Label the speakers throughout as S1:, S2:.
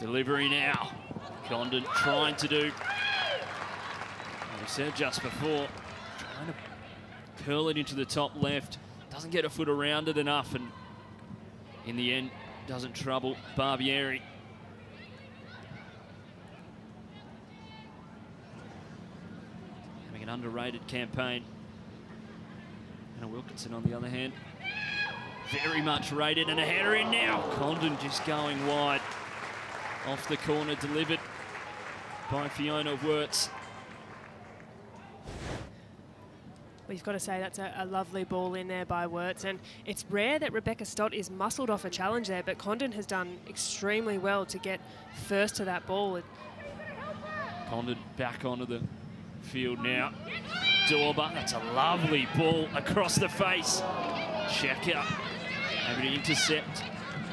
S1: Delivery now. Condon trying to do, we said just before, trying to curl it into the top left. Doesn't get a foot around it enough and in the end doesn't trouble Barbieri. Having an underrated campaign. Anna Wilkinson on the other hand, very much rated and a header in now. Condon just going wide. Off the corner, delivered by Fiona Worts.
S2: We've got to say that's a, a, lovely ball in there by Worts, and it's rare that Rebecca Stott is muscled off a challenge there, but Condon has done extremely well to get first to that ball.
S1: Condon back onto the field now. Dawber, that's a lovely ball across the face. Checker able to intercept.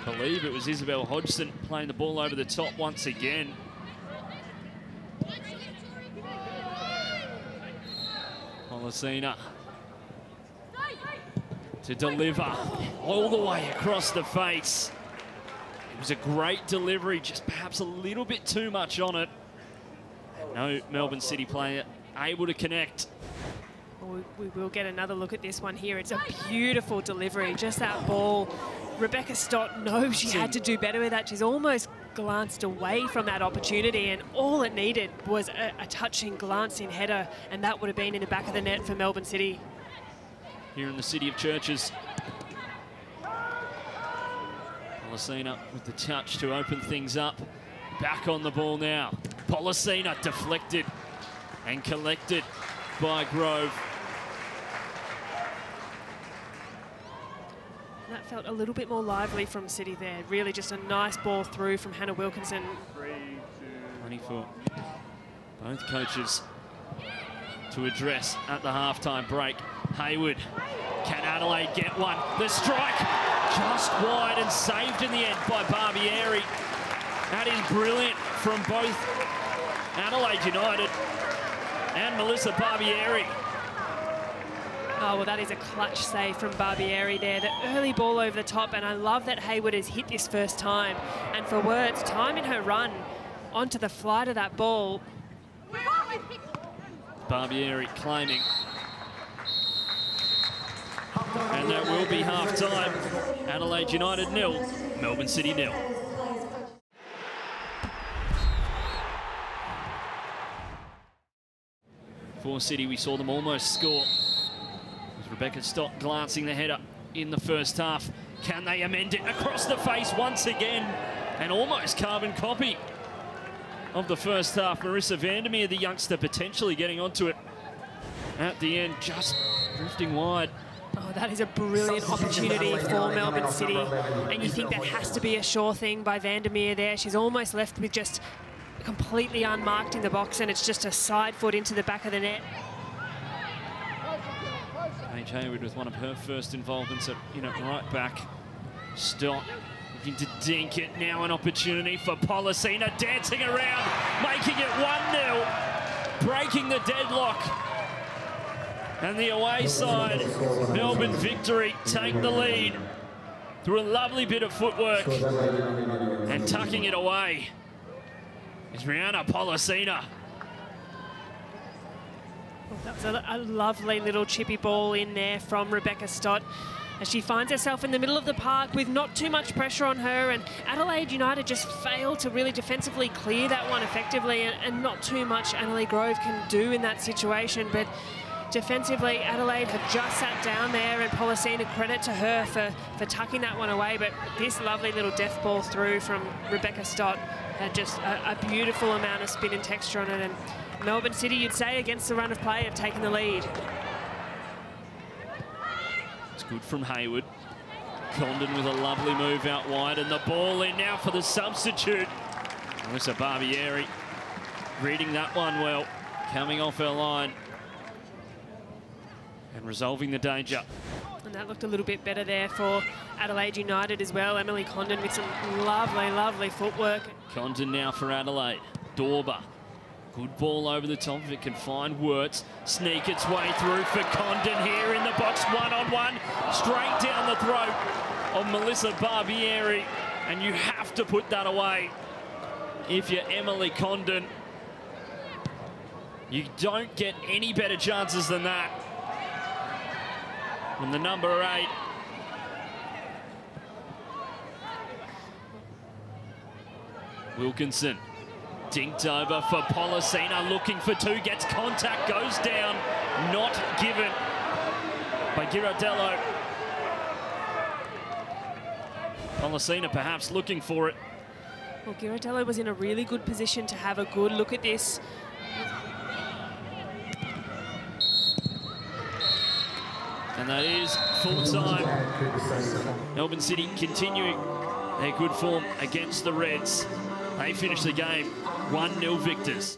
S1: I believe it was Isabel Hodgson playing the ball over the top once again. Pollicina to deliver all the way across the face. It was a great delivery, just perhaps a little bit too much on it. No Melbourne City player able to connect.
S2: We, we will get another look at this one here. It's a beautiful delivery, just that ball. Rebecca Stott knows she had to do better with that. She's almost glanced away from that opportunity and all it needed was a, a touching glancing header and that would have been in the back of the net for Melbourne City.
S1: Here in the city of churches. Pollicina with the touch to open things up. Back on the ball now. Pollicina deflected and collected by Grove.
S2: Felt a little bit more lively from City there. Really just a nice ball through from Hannah Wilkinson.
S1: Money for both coaches to address at the halftime break. Hayward, can Adelaide get one? The strike just wide and saved in the end by Barbieri. That is brilliant from both Adelaide United and Melissa Barbieri.
S2: Oh, well, that is a clutch save from Barbieri there. The early ball over the top, and I love that Hayward has hit this first time. And for words, time in her run onto the flight of that ball.
S1: Barbieri claiming. And that will be half-time. Adelaide United nil, Melbourne City nil. For City, we saw them almost score. Rebecca Stott glancing the header in the first half. Can they amend it across the face once again? And almost carbon copy of the first half. Marissa Vandermeer, the youngster, potentially getting onto it at the end, just drifting wide.
S2: Oh, that is a brilliant opportunity for Melbourne City. And you think that has to be a sure thing by Vandermeer there. She's almost left with just completely unmarked in the box and it's just a side foot into the back of the net.
S1: Paige Hayward with one of her first involvements at, you know, right back. Stott looking to dink it. Now an opportunity for Pollicina dancing around, making it 1-0, breaking the deadlock. And the away side, Melbourne victory, take the lead through a lovely bit of footwork and tucking it away is Rhianna Pollicina.
S2: That was a, a, lovely little chippy ball in there from Rebecca Stott as she finds herself in the middle of the park with not too much pressure on her. And Adelaide United just failed to really defensively clear that one effectively and, and not too much Annalee Grove can do in that situation. But defensively Adelaide have just sat down there and Pollicina credit to her for, for tucking that one away but this lovely little death ball through from Rebecca Stott had just a, a beautiful amount of spin and texture on it and Melbourne City, you'd say, against the run of play, have taken the lead.
S1: It's good from Hayward. Condon with a lovely move out wide, and the ball in now for the substitute. Melissa Barbieri reading that one well, coming off her line and resolving the danger.
S2: And that looked a little bit better there for Adelaide United as well. Emily Condon with some lovely, lovely footwork.
S1: Condon now for Adelaide. Dawber Good ball over the top if it, can find Worts. Sneak its way through for Condon here in the box, one-on-one, -on -one, straight down the throat of Melissa Barbieri. And you have to put that away. if you're Emily Condon. You don't get any better chances than that. From the number eight. Wilkinson dinked over for Pollicina, looking for two, gets contact, goes down, not given by Girardello. Pollicina perhaps looking for it.
S2: Well, Girardello was in a really good position to have a good look at this.
S1: And that is full time. Melbourne City continuing their good form against the Reds. They finish the game 1-0 victors.